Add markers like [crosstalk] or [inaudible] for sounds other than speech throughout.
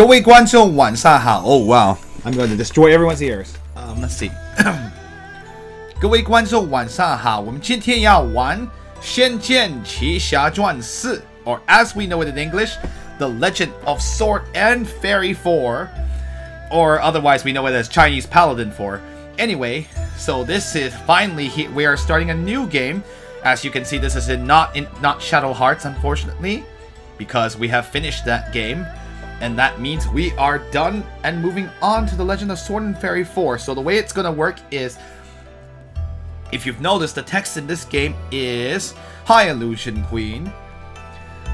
各位观众晚上好。Oh wow, I'm going to destroy everyone's ears. Um, let's see. [coughs] 各位观众晚上好，我们今天要玩《仙剑奇侠传四》，or as we know it in English, The Legend of Sword and Fairy 4, or otherwise we know it as Chinese Paladin 4. Anyway, so this is finally he, we are starting a new game. As you can see, this is in not in not Shadow Hearts, unfortunately, because we have finished that game and that means we are done and moving on to The Legend of Sword and Fairy 4. So the way it's gonna work is, if you've noticed, the text in this game is Hi Illusion Queen.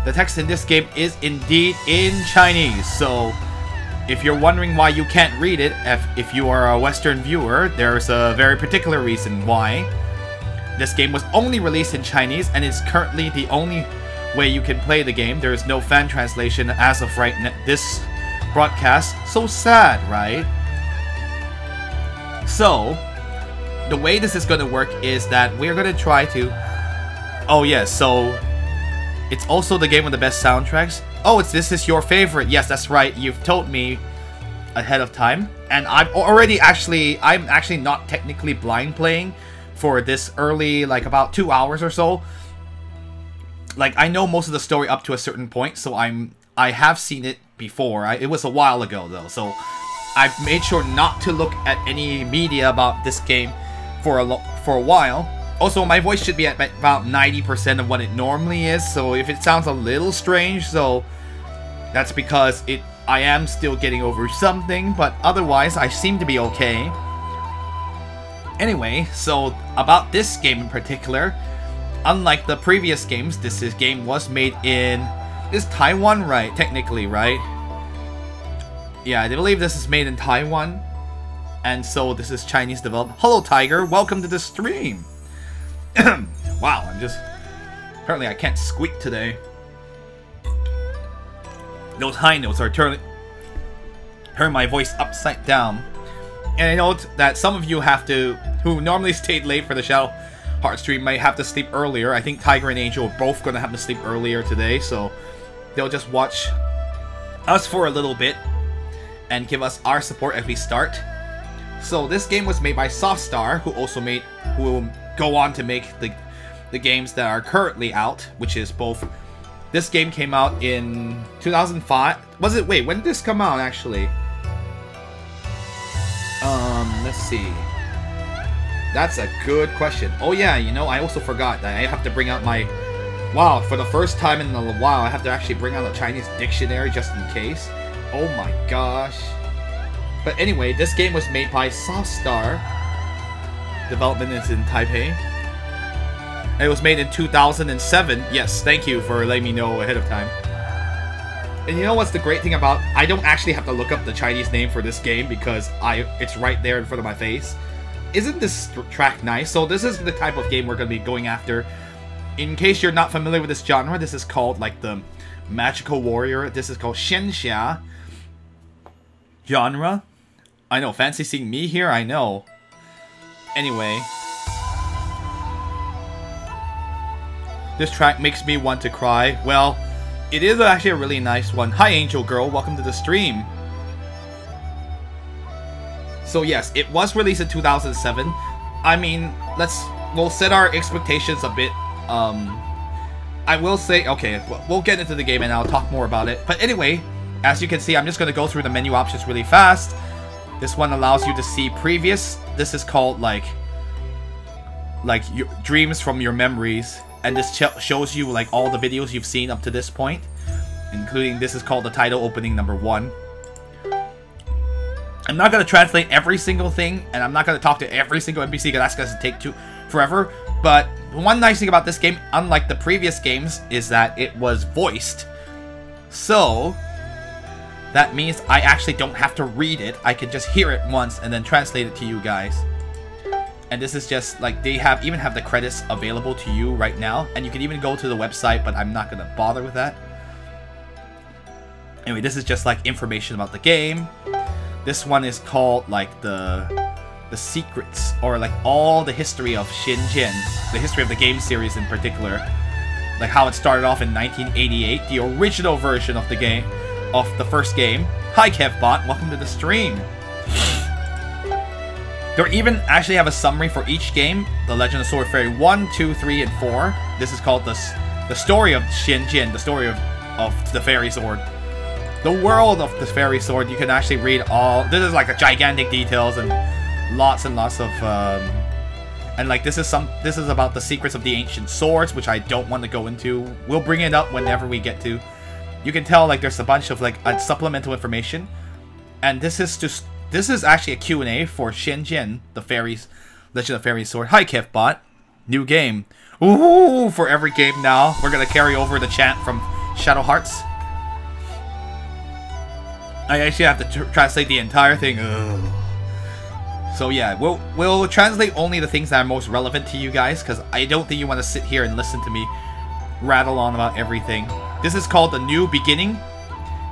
The text in this game is indeed in Chinese, so if you're wondering why you can't read it, if, if you are a Western viewer, there's a very particular reason why. This game was only released in Chinese and is currently the only way you can play the game. There is no fan translation as of right now. This broadcast. So sad, right? So, the way this is going to work is that we're going to try to... Oh, yes, so... It's also the game with the best soundtracks. Oh, it's this is your favorite. Yes, that's right. You've told me ahead of time. And I'm already actually... I'm actually not technically blind playing for this early, like about two hours or so like I know most of the story up to a certain point, so I'm I have seen it before. I, it was a while ago though, so I've made sure not to look at any media about this game for a for a while. Also, my voice should be at about 90% of what it normally is, so if it sounds a little strange, so that's because it I am still getting over something, but otherwise I seem to be okay. Anyway, so about this game in particular, unlike the previous games, this is, game was made in... Is Taiwan right? Technically, right? Yeah, I believe this is made in Taiwan. And so this is Chinese developed. Hello, Tiger. Welcome to the stream. [clears throat] wow, I'm just... Apparently I can't squeak today. Those high notes are turning... Turn my voice upside down. And I know that some of you have to... Who normally [laughs] stayed late for the show Heartstream might have to sleep earlier. I think Tiger and Angel are both going to have to sleep earlier today, so they'll just watch us for a little bit and give us our support as we start. So this game was made by Softstar, who also made, who will go on to make the the games that are currently out, which is both. This game came out in 2005. Was it? Wait, when did this come out actually? Um, let's see. That's a good question. Oh yeah, you know, I also forgot that I have to bring out my... Wow, for the first time in a while, I have to actually bring out a Chinese dictionary just in case. Oh my gosh. But anyway, this game was made by Softstar. Development is in Taipei. It was made in 2007. Yes, thank you for letting me know ahead of time. And you know what's the great thing about... I don't actually have to look up the Chinese name for this game because I it's right there in front of my face isn't this track nice? So this is the type of game we're going to be going after. In case you're not familiar with this genre, this is called like the Magical Warrior. This is called Xianxia genre. I know, fancy seeing me here? I know. Anyway. This track makes me want to cry. Well, it is actually a really nice one. Hi, Angel Girl. Welcome to the stream. So yes, it was released in 2007. I mean, let's we'll set our expectations a bit. Um, I will say, okay, we'll get into the game and I'll talk more about it. But anyway, as you can see, I'm just going to go through the menu options really fast. This one allows you to see previous. This is called like, like your dreams from your memories. And this shows you like all the videos you've seen up to this point. Including this is called the title opening number one. I'm not going to translate every single thing, and I'm not going to talk to every single NPC because that's going to take too forever. But one nice thing about this game, unlike the previous games, is that it was voiced. So, that means I actually don't have to read it. I can just hear it once and then translate it to you guys. And this is just, like, they have even have the credits available to you right now. And you can even go to the website, but I'm not going to bother with that. Anyway, this is just, like, information about the game. This one is called like the the secrets or like all the history of Shin Xianjian, the history of the game series in particular. Like how it started off in 1988, the original version of the game of the first game. Hi KevBot, welcome to the stream. They even actually have a summary for each game. The Legend of Sword Fairy 1, 2, 3, and 4. This is called the, the story of Xianjian, the story of, of the Fairy Sword. The world of the Fairy Sword, you can actually read all... This is like a gigantic details and lots and lots of... Um, and like this is some this is about the secrets of the ancient swords, which I don't want to go into. We'll bring it up whenever we get to. You can tell like there's a bunch of like supplemental information. And this is just this is actually a Q&A for Xian the fairies, Legend of Fairy Sword. Hi, Kevbot. New game. Ooh, for every game now. We're to carry over the chant from Shadow Hearts. I actually have to tr translate the entire thing. Ugh. So yeah, we'll, we'll translate only the things that are most relevant to you guys, because I don't think you want to sit here and listen to me rattle on about everything. This is called The New Beginning.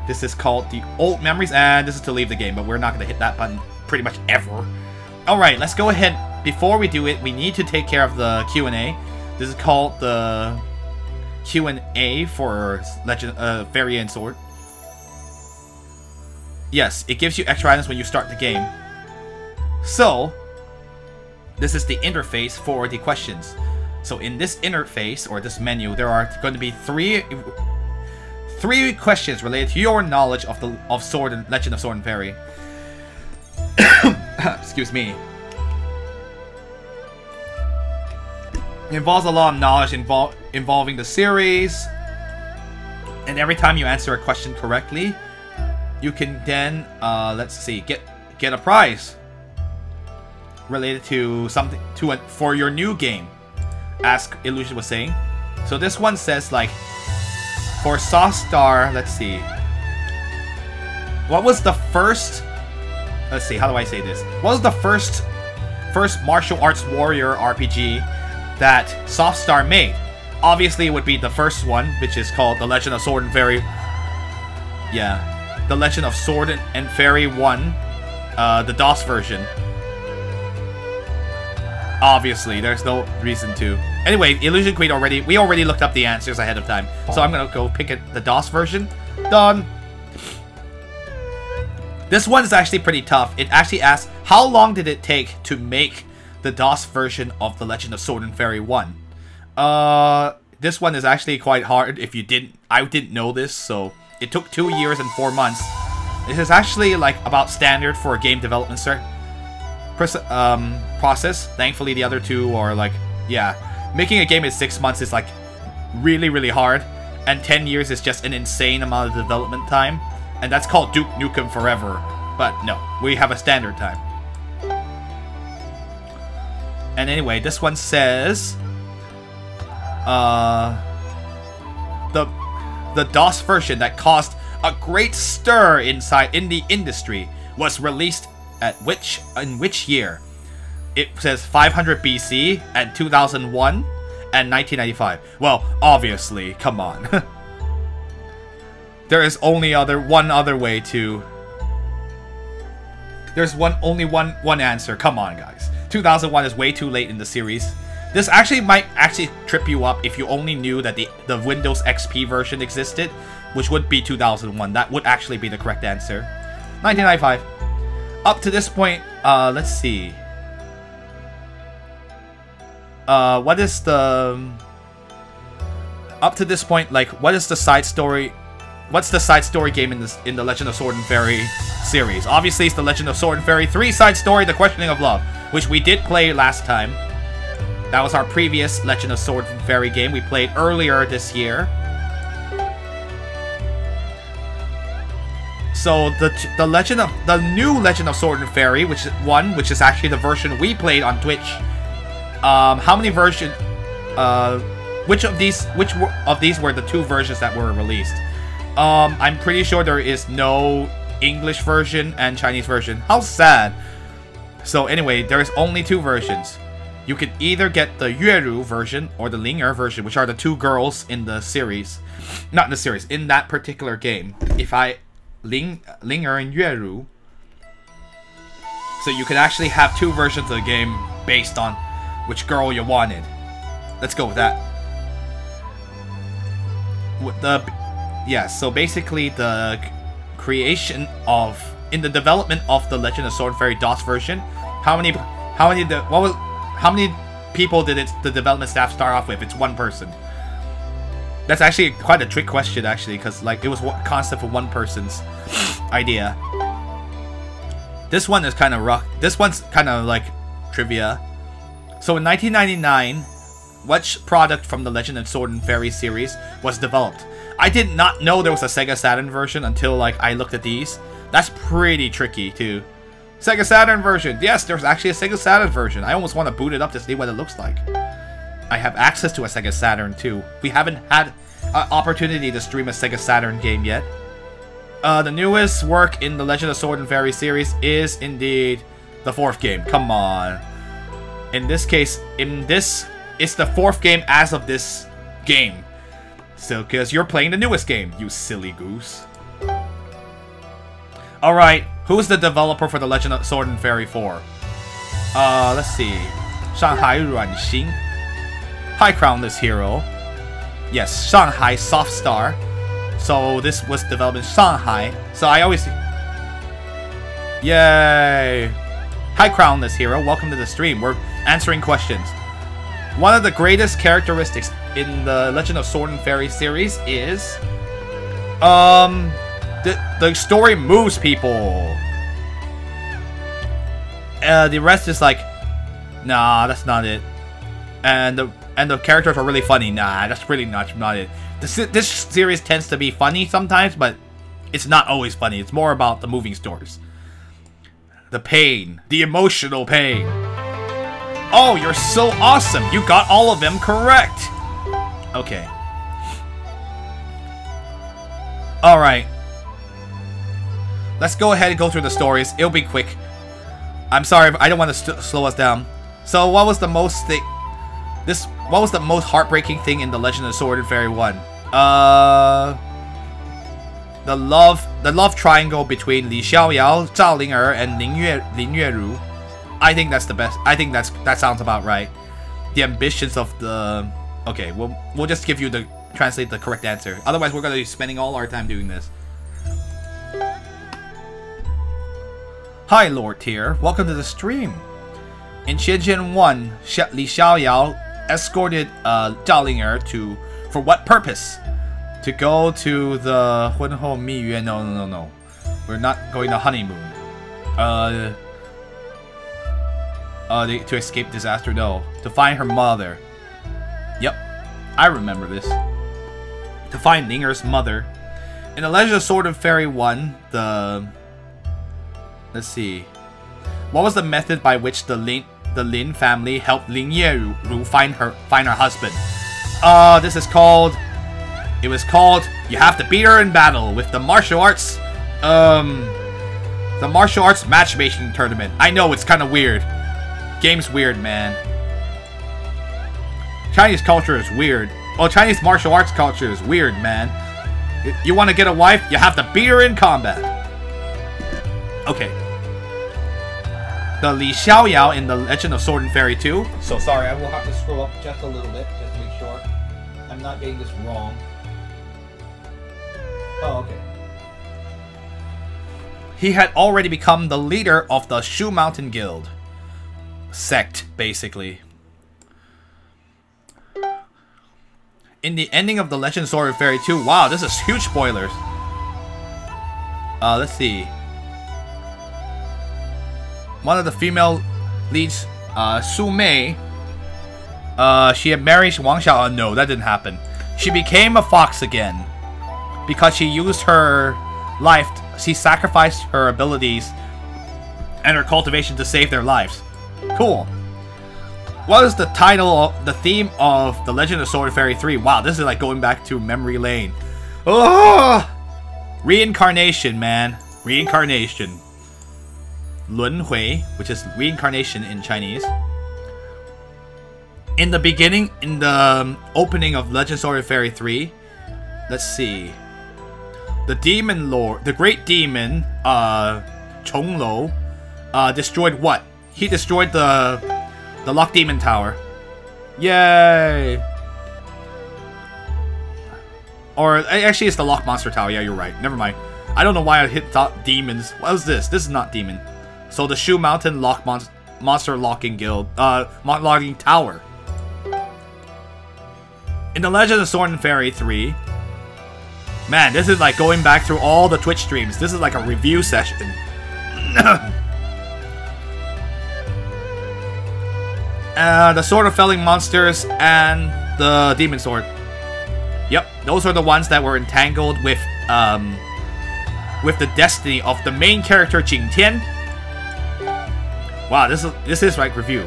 This is called the old memories, and this is to leave the game, but we're not going to hit that button pretty much ever. Alright, let's go ahead. Before we do it, we need to take care of the Q&A. This is called the Q&A for Legend, uh, Fairy and Sword. Yes, it gives you extra items when you start the game. So, this is the interface for the questions. So in this interface, or this menu, there are going to be three Three questions related to your knowledge of the of Sword and Legend of Sword and Fairy. [coughs] Excuse me. It involves a lot of knowledge invol involving the series. And every time you answer a question correctly, you can then uh, let's see, get get a prize related to something to a, for your new game. Ask Illusion was saying. So this one says like for Star, let's see. What was the first... Let's see, how do I say this? What was the first first martial arts warrior RPG that Star made? Obviously, it would be the first one, which is called The Legend of Sword and Fairy... Yeah. The Legend of Sword and Fairy 1, uh, the DOS version. Obviously, there's no reason to. Anyway, Illusion Queen already, we already looked up the answers ahead of time. So I'm gonna go pick it, the DOS version. Done. This one is actually pretty tough. It actually asks, how long did it take to make the DOS version of The Legend of Sword and Fairy 1? Uh, this one is actually quite hard if you didn't, I didn't know this, so it took two years and four months. This is actually like about standard for a game development, sir um, process. Thankfully, the other two are like, yeah, making a game in six months is like really, really hard, and 10 years is just an insane amount of development time, and that's called Duke Nukem Forever. But no, we have a standard time. And anyway, this one says, uh, the the DOS version that caused a great stir inside in the industry was released at which in which year? It says 500 BC and 2001 and 1995. Well, obviously, come on. [laughs] there is only other one other way to There's one only one one answer. Come on, guys. 2001 is way too late in the series. This actually might actually trip you up if you only knew that the the Windows XP version existed, which would be 2001. That would actually be the correct answer. 1995 up to this point, uh, let's see. Uh, what is the... Up to this point, like, what is the side story... What's the side story game in this in the Legend of Sword and Fairy series? Obviously, it's the Legend of Sword and Fairy 3 side story, The Questioning of Love, which we did play last time. That was our previous Legend of Sword and Fairy game we played earlier this year. So the the Legend of the new Legend of Sword and Fairy, which is one, which is actually the version we played on Twitch. Um, how many versions? Uh, which of these which of these were the two versions that were released? Um, I'm pretty sure there is no English version and Chinese version. How sad. So anyway, there is only two versions. You can either get the Yueru version or the Ling'er version, which are the two girls in the series. Not in the series, in that particular game. If I Ling Ling'er and Yueru. So you could actually have two versions of the game based on which girl you wanted. Let's go with that. With the yeah, so basically the creation of in the development of the Legend of Sword Fairy DOS version, how many how many the what was how many people did it the development staff start off with? It's one person. That's actually quite a trick question, actually, because like it was concept for one person's [sighs] idea. This one is kind of rough. This one's kind of like trivia. So in 1999, which product from the Legend of Sword and Fairy series was developed? I did not know there was a Sega Saturn version until like I looked at these. That's pretty tricky too. Sega Saturn version. Yes, there's actually a Sega Saturn version. I almost want to boot it up to see what it looks like. I have access to a Sega Saturn too. We haven't had an opportunity to stream a Sega Saturn game yet. Uh, the newest work in the Legend of Sword and Fairy series is indeed the fourth game. Come on. In this case, in this, it's the fourth game as of this game. So, because you're playing the newest game, you silly goose. Alright, who's the developer for the Legend of Sword and Fairy 4? Uh, let's see. Shanghai Ruanxin. High Crown this hero. Yes, Shanghai Soft Star. So this was developed in Shanghai. So I always... Yay! High Crown this hero. Welcome to the stream. We're answering questions. One of the greatest characteristics in the Legend of Sword and Fairy series is... Um... The, the story moves people. Uh, the rest is like... Nah, that's not it. And the and the characters are really funny. Nah, that's really not, not it. This, this series tends to be funny sometimes, but it's not always funny. It's more about the moving stories. The pain. The emotional pain. Oh, you're so awesome. You got all of them correct. Okay. Alright. Let's go ahead and go through the stories. It'll be quick. I'm sorry, I don't want to slow us down. So, what was the most thing? This what was the most heartbreaking thing in the Legend of Sword and Fairy 1? Uh the love the love triangle between Li Xiaoyao, Zhao Ling'er, and Lin Yue Lin Yueru. I think that's the best. I think that's that sounds about right. The ambitions of the Okay, we'll we'll just give you the translate the correct answer. Otherwise we're gonna be spending all our time doing this. Hi Lord Tier, welcome to the stream. In Xianjian 1, Li Xiaoyao escorted uh, Zhao Ling'er to... For what purpose? To go to the Hunhou Miyue... No, no, no, no. We're not going to honeymoon. Uh... Uh, to escape disaster? No. To find her mother. Yep. I remember this. To find Ling'er's mother. In The Legend of Sword and Fairy 1, the... Let's see. What was the method by which the Lin the Lin family helped Lin Yueru find her find her husband. Uh, this is called. It was called. You have to beat her in battle with the martial arts. Um, the martial arts matchmaking tournament. I know it's kind of weird. Game's weird, man. Chinese culture is weird. Oh, Chinese martial arts culture is weird, man. You want to get a wife? You have to beat her in combat. Okay the Li Xiaoyao in the Legend of Sword and Fairy 2. So sorry, I will have to scroll up just a little bit, just to make sure I'm not getting this wrong. Oh, okay. He had already become the leader of the Shu Mountain Guild. Sect, basically. In the ending of The Legend of Sword and Fairy 2, wow, this is huge spoilers. Uh, let's see one of the female leads, uh, Su Mei, uh, she had married Wang Xiao. No, that didn't happen. She became a fox again because she used her life. She sacrificed her abilities and her cultivation to save their lives. Cool. What is the title, of, the theme of The Legend of Sword Fairy 3? Wow, this is like going back to memory lane. Oh! Reincarnation, man. Reincarnation. Lun Hui, which is reincarnation in Chinese. In the beginning, in the um, opening of Legend and Fairy 3, let's see. The demon lord, the great demon, uh, Chonglou, uh, destroyed what? He destroyed the, the Lock Demon Tower. Yay! Or actually, it's the Lock Monster Tower. Yeah, you're right. Never mind. I don't know why I hit demons. What was this? This is not demon. So the Shu Mountain Lock Mon Monster Locking Guild, uh, Locking Tower. In the Legend of Sword and Fairy 3, man, this is like going back through all the Twitch streams. This is like a review session. [coughs] uh, the Sword of Felling Monsters and the Demon Sword. Yep, those are the ones that were entangled with um, with the destiny of the main character Jing Tian. Wow, this is this is like review.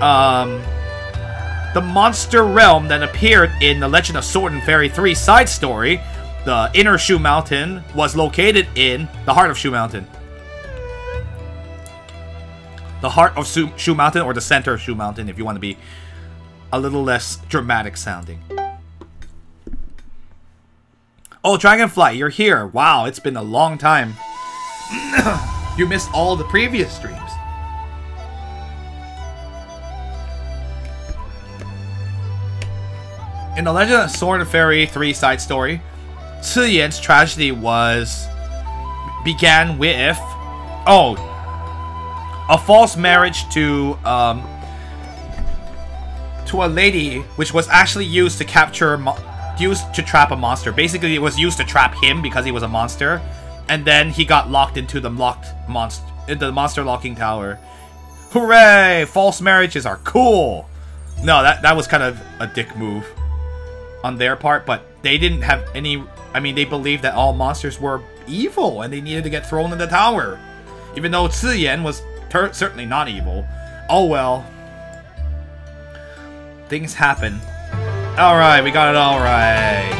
Um, the monster realm that appeared in the Legend of Sword and Fairy 3 side story, the Inner Shu Mountain, was located in the heart of Shu Mountain. The heart of Shu Mountain, or the center of Shu Mountain, if you want to be a little less dramatic sounding. Oh, Dragonfly, you're here. Wow, it's been a long time. [coughs] you missed all the previous streams. In the Legend of Sword and Fairy 3 side story, Ci Yan's tragedy was... began with... Oh, a false marriage to um, to a lady, which was actually used to capture, used to trap a monster. Basically, it was used to trap him because he was a monster, and then he got locked into the locked monster, into the monster locking tower. Hooray! False marriages are cool. No, that that was kind of a dick move on their part, but they didn't have any. I mean, they believed that all monsters were evil and they needed to get thrown in the tower, even though Ci Yan was certainly not evil. Oh well. Things happen. Alright, we got it alright.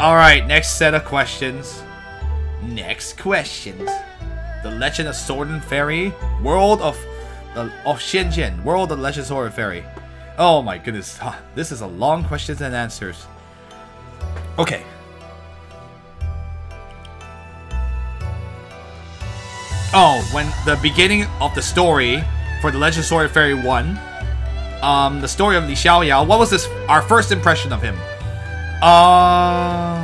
Alright, next set of questions. Next questions. The Legend of Sword and Fairy. World of the of Xianjian. World of the Legend of Sword and Fairy. Oh my goodness. This is a long questions and answers. Okay. Oh, when the beginning of the story for the Legend of Sword Fairy 1, um, the story of Li Xiaoyao, what was this, our first impression of him? Uh...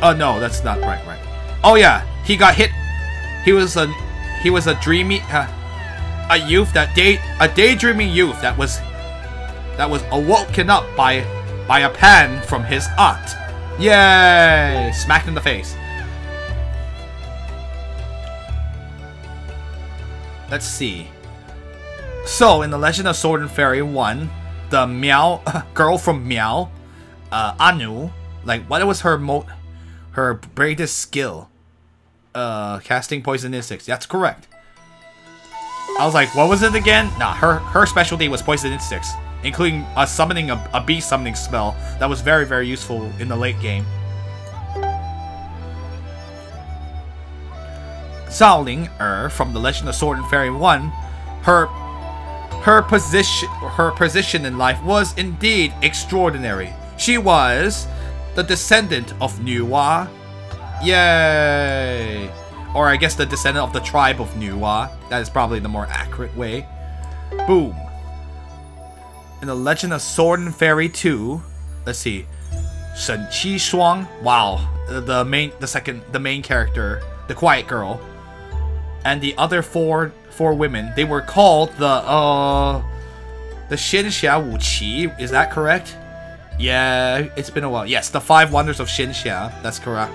Oh, no, that's not right, right. Oh, yeah, he got hit. He was a, he was a dreamy, uh, a youth that day, a daydreaming youth that was, that was awoken up by, by a pan from his aunt. Yay! Smacked in the face. Let's see. So, in The Legend of Sword and Fairy 1, the Meow [laughs] girl from Meow, uh, Anu, like, what was her mo her greatest skill? Uh, casting poison insects. That's correct. I was like, what was it again? Nah, her her specialty was poison insects, including a summoning a, a beast summoning spell that was very, very useful in the late game. Zhao Ling Er from The Legend of Sword and Fairy 1, her her position her position in life was indeed extraordinary. She was the descendant of Nuwa. Yay! Or I guess the descendant of the tribe of Nuwa. That is probably the more accurate way. Boom. In The Legend of Sword and Fairy 2, let's see. Shen Qi Shuang. Wow. The main the second the main character, the quiet girl and the other four four women, they were called the uh the Xianxia Wuqi. Is that correct? Yeah, it's been a while. Yes, the five wonders of Xianxia. That's correct.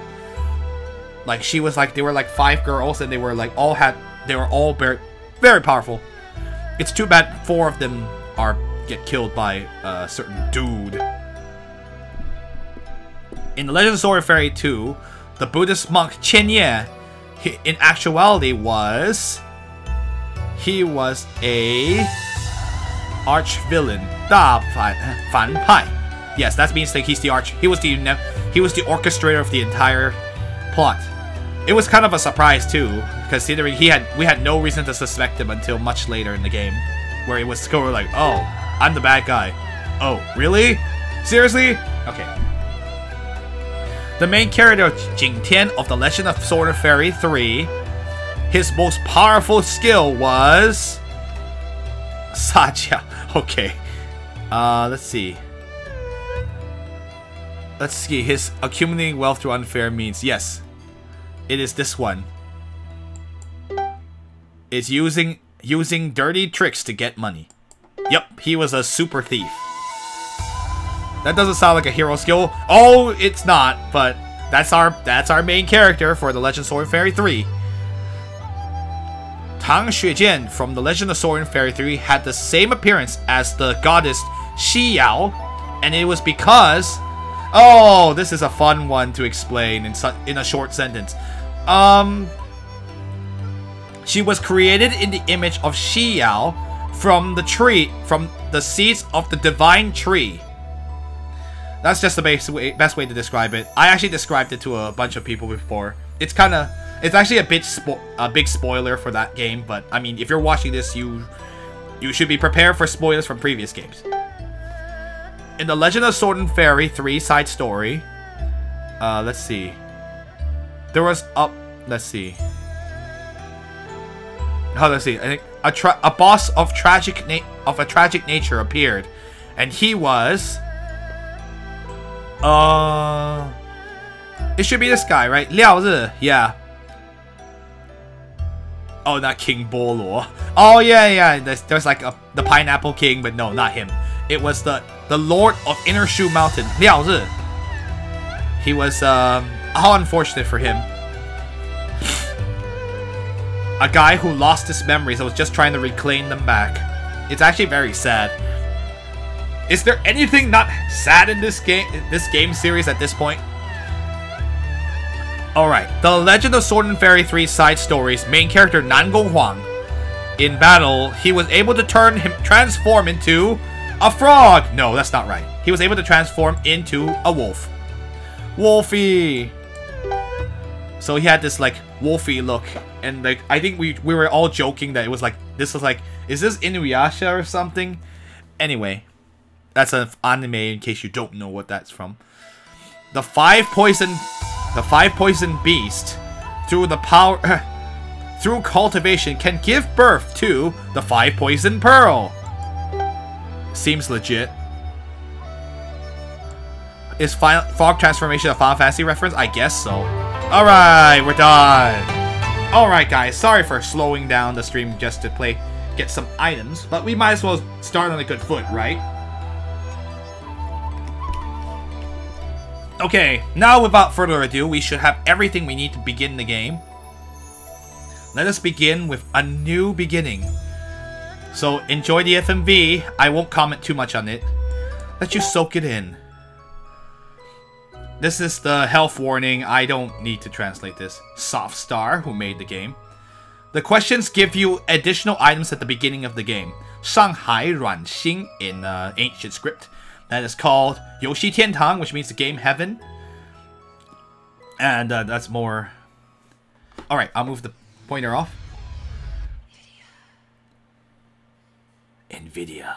Like she was like they were like five girls and they were like all had they were all very very powerful. It's too bad four of them are get killed by a certain dude. In the Legend of Sword Fairy 2, the Buddhist monk Chen Ye in actuality was he was a arch villain. Da Fan Pai. Yes, that means that he's the arch. He was the he was the orchestrator of the entire plot. It was kind of a surprise too, considering he had we had no reason to suspect him until much later in the game, where it was like, oh, I'm the bad guy. Oh, really? Seriously? Okay. The main character, Jing Tian of The Legend of Sword and Fairy 3, his most powerful skill was... Satya. [laughs] Okay. Uh, let's see. let's see, his accumulating wealth through unfair means. Yes, it is this one. It's using using dirty tricks to get money. Yep, he was a super thief. That doesn't sound like a hero skill. Oh, it's not, but that's our that's our main character for the Legend of Sword and Fairy 3. Tang Xuejian from the Legend of Sword and Fairy 3 had the same appearance as the goddess Xi Yao, and it was because Oh, this is a fun one to explain in in a short sentence. Um she was created in the image of Xi Yao from the tree, from the seeds of the divine tree. That's just the best way, best way to describe it. I actually described it to a bunch of people before. It's kind of, it's actually a bit a big spoiler for that game, but I mean, if you're watching this, you you should be prepared for spoilers from previous games. In the Legend of Sword and Fairy 3 side story, uh, let's see. There was up, let's see. How oh, let's see. I think a, a boss of tragic of a tragic nature appeared, and he was uh, it should be this guy, right? Liao Zi, yeah. Oh, not King Boluo. Oh yeah, yeah. There's, there's like a, the Pineapple King, but no, not him. It was the the Lord of Inner Shu Mountain, Liao Zi. He was um, how unfortunate for him. A guy who lost his memories. I was just trying to reclaim them back. It's actually very sad. Is there anything not sad in this game this game series at this point? Alright, The Legend of Sword and Fairy 3 side stories, main character Nan Huang. In battle, he was able to turn him transform into a frog! No, that's not right. He was able to transform into a wolf. Wolfie! So he had this like wolfy look, and like I think we we were all joking that it was like this was like is this Inuyasha or something? Anyway, that's an anime in case you don't know what that's from. The five poison, the five poison beast, through the power, [laughs] through cultivation, can give birth to the five poison pearl. Seems legit. Is Final, Fog Transformation a Final Fantasy reference? I guess so. Alright, we're done. Alright guys, sorry for slowing down the stream just to play, get some items, but we might as well start on a good foot, right? Okay, now without further ado, we should have everything we need to begin the game. Let us begin with a new beginning. So enjoy the FMV. I won't comment too much on it. Let you soak it in. This is the health warning. I don't need to translate this. Soft Star, who made the game. The questions give you additional items at the beginning of the game. Shanghai Ruanxin in uh, ancient script. That is called Youxi Tiantang, which means the game heaven. And uh, that's more... Alright, I'll move the pointer off. NVIDIA.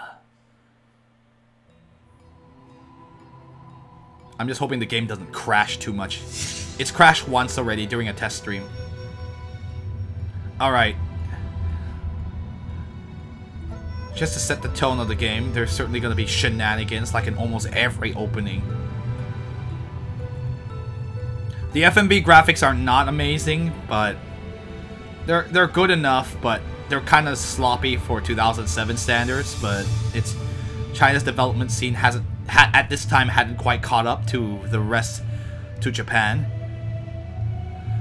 I'm just hoping the game doesn't crash too much. It's crashed once already during a test stream. Alright, just to set the tone of the game, there's certainly going to be shenanigans like in almost every opening. The FMV graphics are not amazing, but they're they're good enough, but they're kind of sloppy for 2007 standards, but it's China's development scene hasn't ha at this time hadn't quite caught up to the rest to Japan.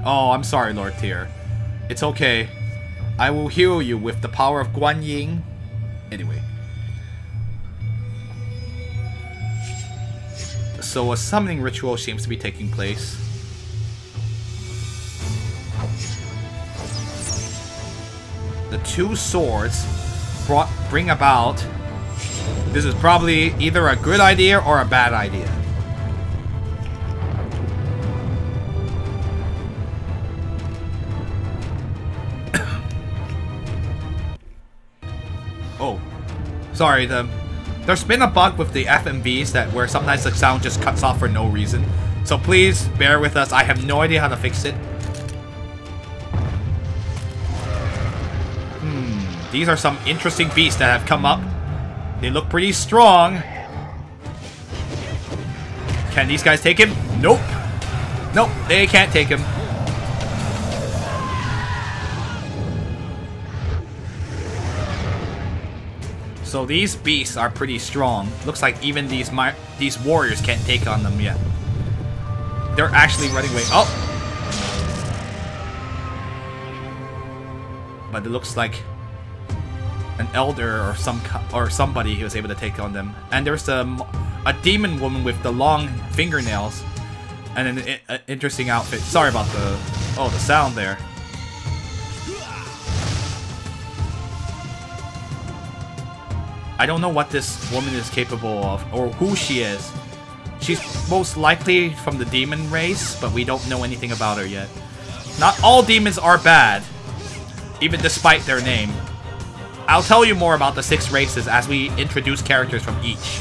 Oh, I'm sorry, Lord Tyr. It's okay. I will heal you with the power of Guan Yin Anyway. So a summoning ritual seems to be taking place. The two swords brought bring about this is probably either a good idea or a bad idea. [coughs] Oh, sorry. The there's been a bug with the FMVs that where sometimes the sound just cuts off for no reason. So please bear with us. I have no idea how to fix it. Hmm. These are some interesting beasts that have come up. They look pretty strong. Can these guys take him? Nope. Nope, they can't take him. So these beasts are pretty strong. Looks like even these these warriors can't take on them yet. They're actually running away. Oh! But it looks like an elder or some or somebody who was able to take on them. And there's a, a demon woman with the long fingernails and an, an interesting outfit. Sorry about the oh the sound there. I don't know what this woman is capable of, or who she is. She's most likely from the demon race, but we don't know anything about her yet. Not all demons are bad, even despite their name. I'll tell you more about the six races as we introduce characters from each.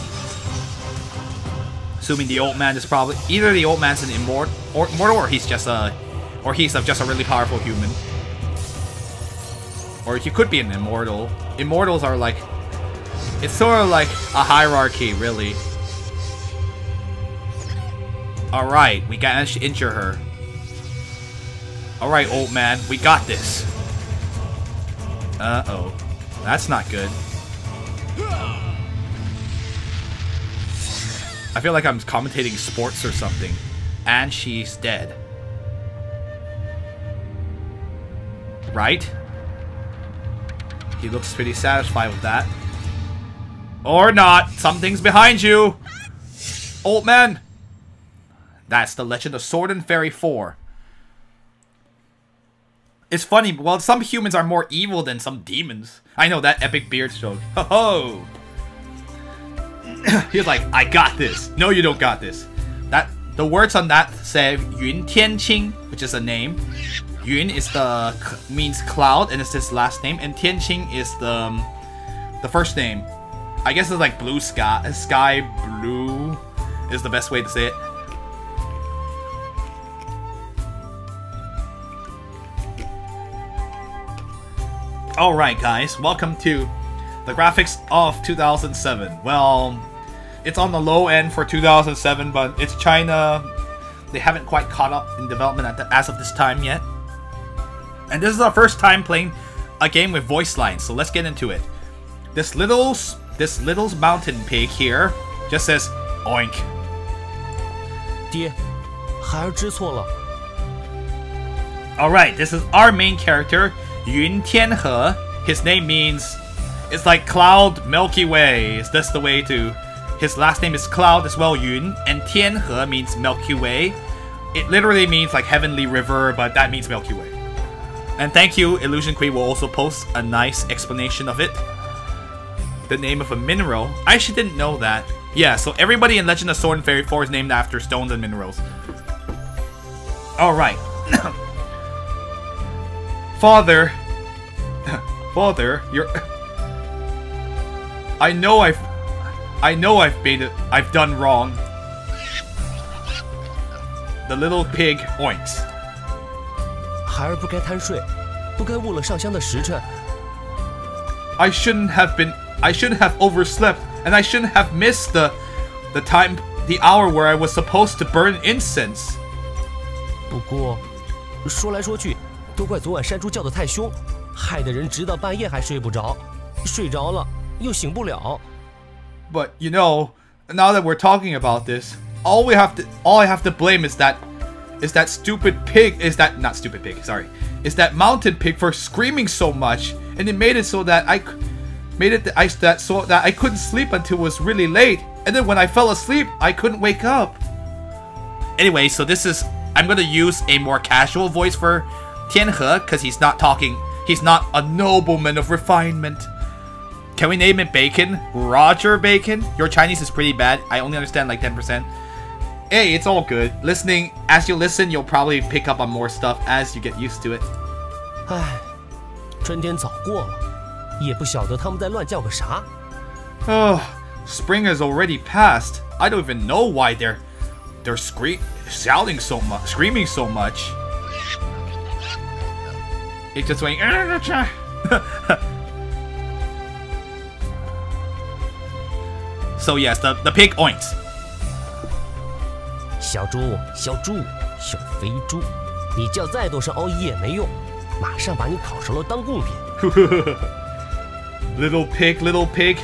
Assuming the old man is probably either the old man's an immortal or immortal or he's just a or he's just a really powerful human. Or he could be an immortal. Immortals are like it's sort of like a hierarchy, really. Alright, we gotta injure her. Alright, old man, we got this. Uh-oh. That's not good. I feel like I'm commentating sports or something. And she's dead. Right? He looks pretty satisfied with that. Or not. Something's behind you. Old man. That's the Legend of Sword and Fairy 4. It's funny, well, some humans are more evil than some demons. I know that epic beard stroke. Ho ho! [coughs] He's like, I got this. No, you don't got this. That The words on that say Yun Tianqing, which is a name. Yun is the means cloud, and it's his last name, and Tianqing is the um, the first name. I guess it's like blue sky, sky blue is the best way to say it. Alright guys, welcome to the graphics of 2007. Well, it's on the low end for 2007, but it's China. They haven't quite caught up in development the, as of this time yet. And this is our first time playing a game with voice lines, so let's get into it. This little this little mountain pig here just says oink. 爹，孩儿知错了。Alright, this is our main character, Yun Tianhe. His name means it's like Cloud Milky Way. Is this the way to his last name is Cloud as well, Yun, and Tianhe means Milky Way. It literally means like Heavenly River, but that means Milky Way. And thank you, Illusion Queen will also post a nice explanation of it the name of a mineral. I actually didn't know that. Yeah, so everybody in Legend of Sword and Fairy 4 is named after stones and minerals. Alright. [coughs] Father. [laughs] Father, you're... I know I've... I know I've made it... I've done wrong. The little pig oinks. 孩儿不该贪睡，不该误了上香的时辰。I shouldn't have been I shouldn't have overslept, and I shouldn't have missed the the time the hour where I was supposed to burn incense. 不过，说来说去， 都怪昨晚山猪叫得太凶，害得人直到半夜还睡不着，睡着了又醒不了。But you know, now that we're talking about this, all we have to all I have to blame is that is that stupid pig is that not stupid pig, sorry. Is that mountain pig for screaming so much and it made it so that I made it I, that so that I couldn't sleep until it was really late. And then when I fell asleep, I couldn't wake up. Anyway, so this is I'm gonna use a more casual voice for Tianhe because he's not talking. He's not a nobleman of refinement. Can we name it Bacon? Roger Bacon? Your Chinese is pretty bad. I only understand like 10%. Hey, it's all good. Listening, as you listen, you'll probably pick up on more stuff as you get used to it. [sighs] 唉，春天早过了。也不晓得他们在乱叫个啥。Oh, spring has already passed. I don't even know why they're they're scream shouting so much, screaming so much. It's just going. [laughs] so yes, the the pig oinks. 小猪，小猪，小肥猪，你叫再多声哦咦也没用，马上把你烤熟了当贡品。 [laughs] little pig, little pig,